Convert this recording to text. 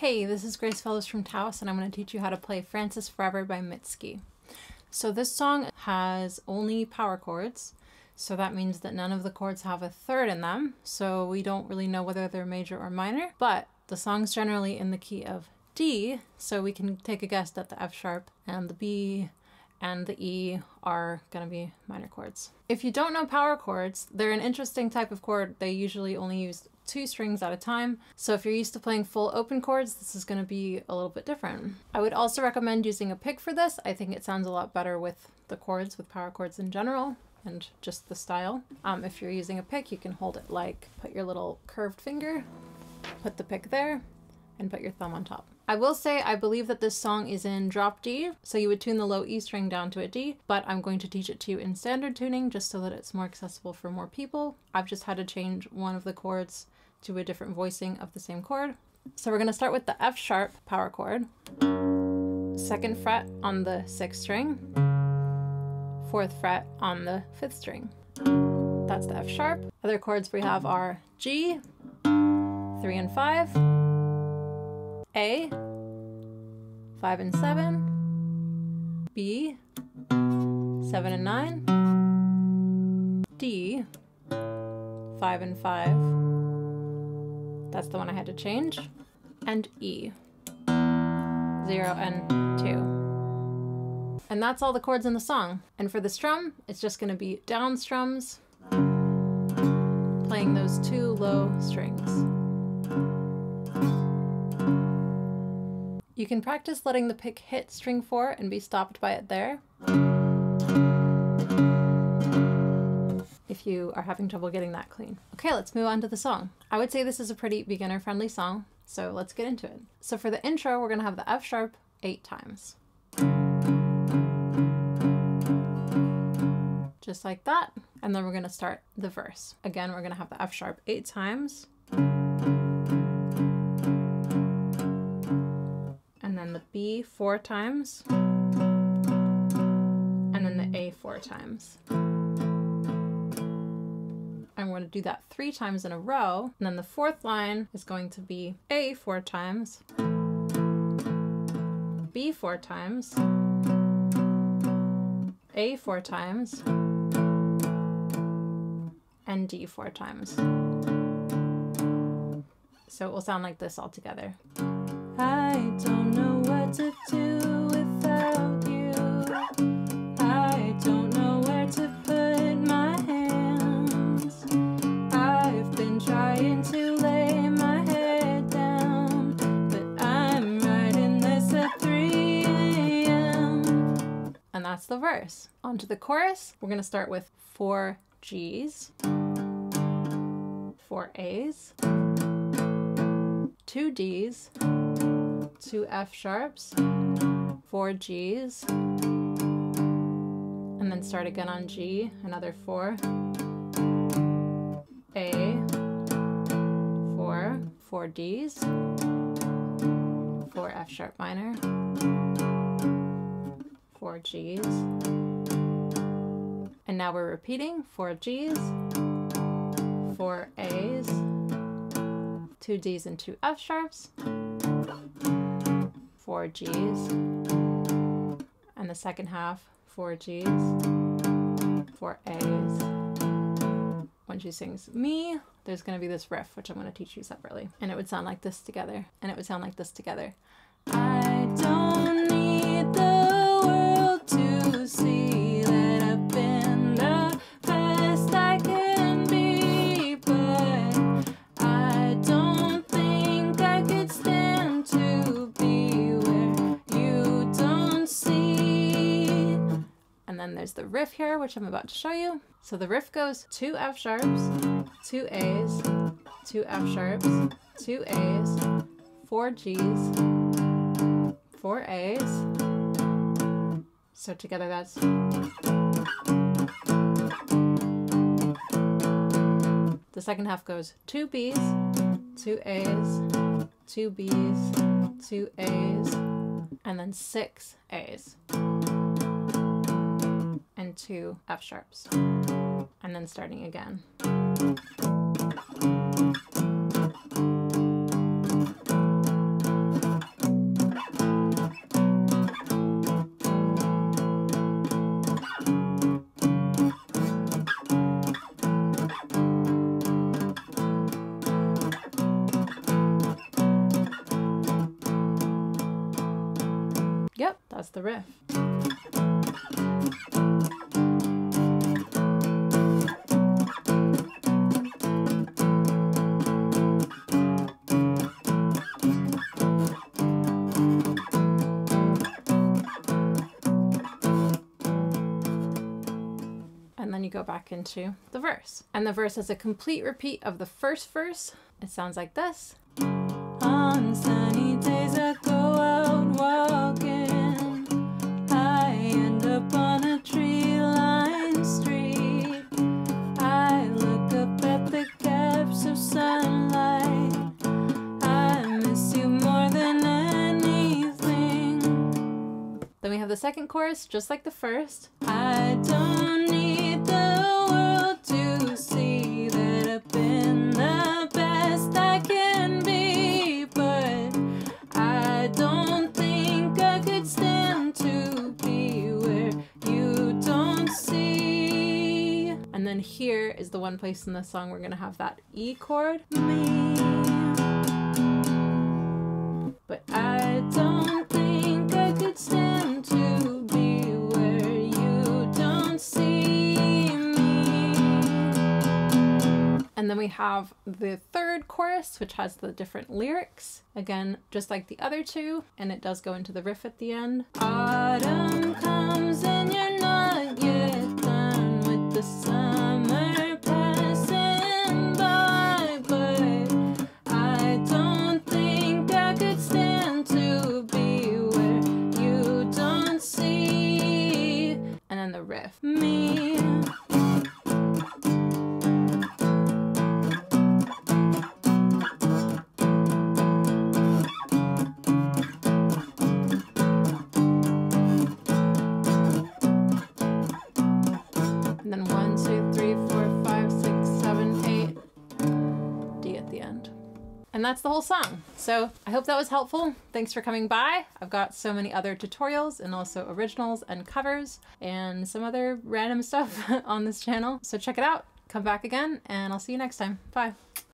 Hey, this is Grace Fellows from Towse, and I'm going to teach you how to play Francis Forever by Mitski. So this song has only power chords, so that means that none of the chords have a third in them, so we don't really know whether they're major or minor, but the song's generally in the key of D, so we can take a guess that the F sharp and the B and the E are going to be minor chords. If you don't know power chords, they're an interesting type of chord. They usually only use two strings at a time. So if you're used to playing full open chords, this is going to be a little bit different. I would also recommend using a pick for this. I think it sounds a lot better with the chords, with power chords in general and just the style. Um, if you're using a pick, you can hold it like, put your little curved finger, put the pick there, and put your thumb on top. I will say I believe that this song is in drop D, so you would tune the low E string down to a D, but I'm going to teach it to you in standard tuning just so that it's more accessible for more people. I've just had to change one of the chords to a different voicing of the same chord. So we're going to start with the F sharp power chord, second fret on the sixth string, fourth fret on the fifth string. That's the F sharp. Other chords we have are G, three and five, A, five and seven, B, seven and nine, D, five and five, that's the one I had to change. And E. Zero and two. And that's all the chords in the song. And for the strum, it's just gonna be down strums, playing those two low strings. You can practice letting the pick hit string four and be stopped by it there. You are having trouble getting that clean. Okay, let's move on to the song. I would say this is a pretty beginner friendly song, so let's get into it. So for the intro, we're gonna have the F sharp eight times. Just like that. And then we're gonna start the verse. Again, we're gonna have the F sharp eight times. And then the B four times. And then the A four times. I'm going to do that three times in a row. And then the fourth line is going to be A four times, B four times, A four times, and D four times. So it will sound like this all together. I don't know what to do the verse. On to the chorus. We're going to start with four G's, four A's, two D's, two F sharps, four G's, and then start again on G, another four, A, four, four D's, four F sharp minor, four G's, and now we're repeating four G's, four A's, two D's and two F sharps, four G's, and the second half, four G's, four A's. When she sings me, there's gonna be this riff, which I'm gonna teach you separately. And it would sound like this together, and it would sound like this together. I don't see that I've been the best I can be, but I don't think I could stand to be where you don't see. And then there's the riff here, which I'm about to show you. So the riff goes two F sharps, two A's, two F sharps, two A's, four G's, four A's. So together that's the second half goes two B's, two A's, two B's, two A's, and then six A's and two F sharps. And then starting again. Yep, that's the riff. and then you go back into the verse. And the verse is a complete repeat of the first verse. It sounds like this. Then we have the second chorus, just like the first. I don't need the world to see that I've been the best I can be, but I don't think I could stand to be where you don't see. And then here is the one place in the song we're gonna have that E chord. Me. But I we have the third chorus, which has the different lyrics. Again, just like the other two, and it does go into the riff at the end. Autumn comes And that's the whole song. So I hope that was helpful. Thanks for coming by. I've got so many other tutorials and also originals and covers and some other random stuff on this channel. So check it out. Come back again and I'll see you next time. Bye.